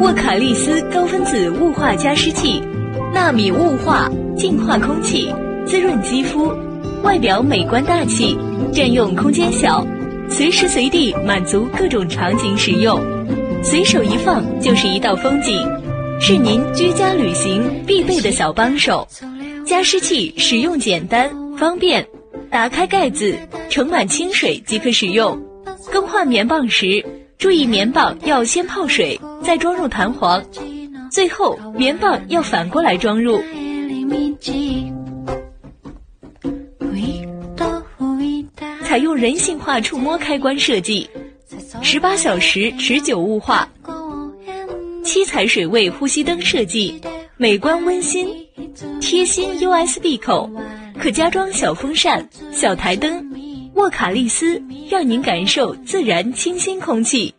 沃卡利斯高分子雾化加湿器，纳米雾化净化空气，滋润肌肤，外表美观大气，占用空间小，随时随地满足各种场景使用，随手一放就是一道风景，是您居家旅行必备的小帮手。加湿器使用简单方便，打开盖子，盛满清水即可使用。更换棉棒时，注意棉棒要先泡水，再装入弹簧，最后棉棒要反过来装入。采用人性化触摸开关设计，十八小时持久雾化，七彩水位呼吸灯设计，美观温馨，贴心 USB 口，可加装小风扇、小台灯。沃卡利斯让您感受自然清新空气。